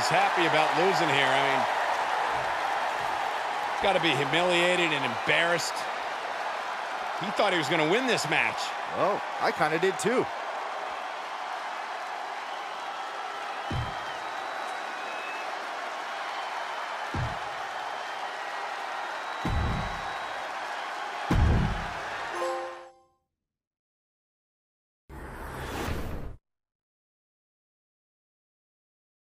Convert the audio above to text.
is happy about losing here. I mean, he's got to be humiliated and embarrassed. He thought he was going to win this match. Oh, I kind of did too.